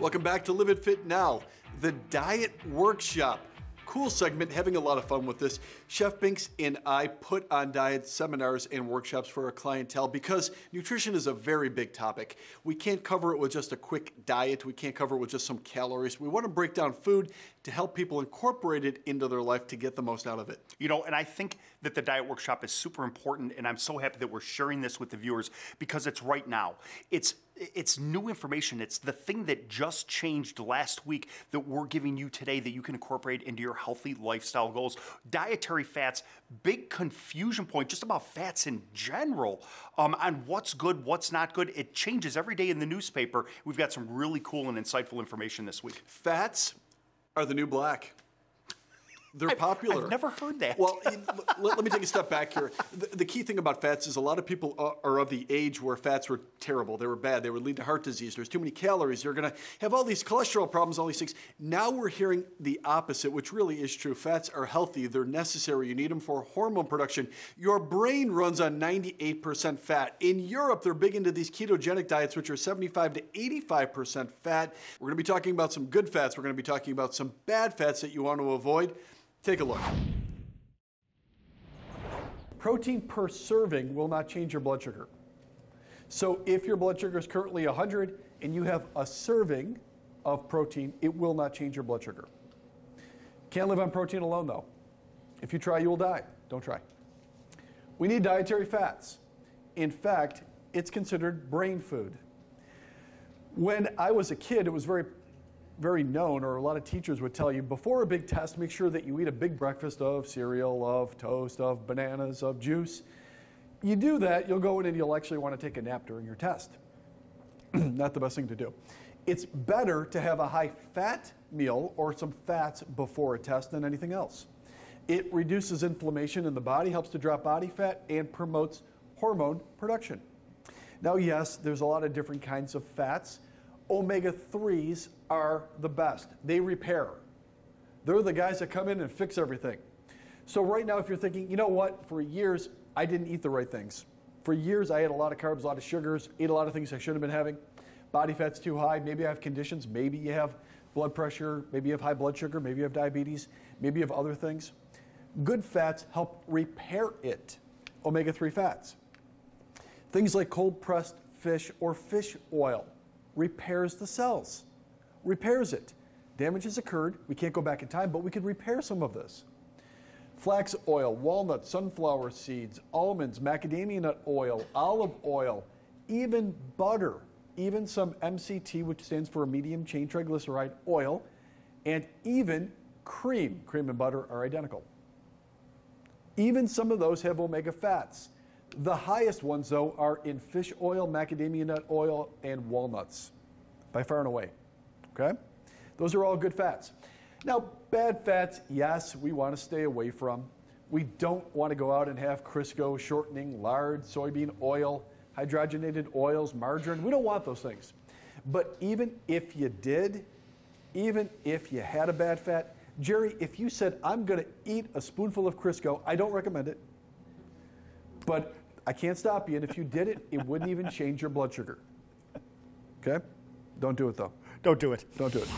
Welcome back to Live It Fit Now, the diet workshop. Cool segment, having a lot of fun with this. Chef Binks and I put on diet seminars and workshops for our clientele because nutrition is a very big topic. We can't cover it with just a quick diet, we can't cover it with just some calories. We want to break down food to help people incorporate it into their life to get the most out of it. You know, and I think that the diet workshop is super important, and I'm so happy that we're sharing this with the viewers because it's right now. It's it's new information. It's the thing that just changed last week that we're giving you today that you can incorporate into your healthy lifestyle goals. Dietary fats, big confusion point just about fats in general um, on what's good, what's not good. It changes every day in the newspaper. We've got some really cool and insightful information this week. Fats are the new black. They're I've, popular. I've never heard that. Well, let, let, me take a step back here. The, the, key thing about fats is a lot of people uh, are of the age where fats were terrible. They were bad. They would lead to heart disease. There's too many calories. They're going to have all these cholesterol problems, all these things. Now we're hearing the opposite, which really is true. Fats are healthy. They're necessary. You need them for hormone production. Your brain runs on 98% fat. In Europe, they're big into these ketogenic diets, which are 75 to 85% fat. We're going to be talking about some good fats. We're going to be talking about some bad fats that you want to avoid. Take a look. Protein per serving will not change your blood sugar. So if your blood sugar is currently 100 and you have a serving of protein, it will not change your blood sugar. Can't live on protein alone though. If you try, you will die. Don't try. We need dietary fats. In fact, it's considered brain food. When I was a kid, it was very very known, or a lot of teachers would tell you before a big test, make sure that you eat a big breakfast of cereal, of toast, of bananas, of juice. You do that, you'll go in and you'll actually want to take a nap during your test. Not the best thing to do. It's better to have a high fat meal or some fats before a test than anything else. It reduces inflammation in the body, helps to drop body fat, and promotes hormone production. Now, yes, there's a lot of different kinds of fats omega 3s are the best. They repair. They're the guys that come in and fix everything. So, right now, if you're thinking, you know what, for years, I didn't eat the right things. For years, I ate a lot of carbs, a lot of sugars, ate a lot of things I shouldn't have been having. Body fat's too high. Maybe I have conditions. Maybe you have blood pressure. Maybe you have high blood sugar. Maybe you have diabetes. Maybe you have other things. Good fats help repair it. Omega 3 fats. Things like cold pressed fish or fish oil repairs the cells, repairs it. Damage has occurred. We can't go back in time, but we could repair some of this. Flax oil, walnut, sunflower seeds, almonds, macadamia nut oil, olive oil, even butter, even some MCT, which stands for medium chain triglyceride oil, and even cream. Cream and butter are identical. Even some of those have omega fats. The highest ones, though, are in fish oil, macadamia nut oil, and walnuts, by far and away. Okay? Those are all good fats. Now, bad fats, yes, we want to stay away from. We don't want to go out and have Crisco, shortening, lard, soybean oil, hydrogenated oils, margarine. We don't want those things. But even if you did, even if you had a bad fat, Jerry, if you said, I'm going to eat a spoonful of Crisco, I don't recommend it. But I can't stop you. And if you did it, it wouldn't even change your blood sugar. Okay? Don't do it though. Don't do it. Don't do it.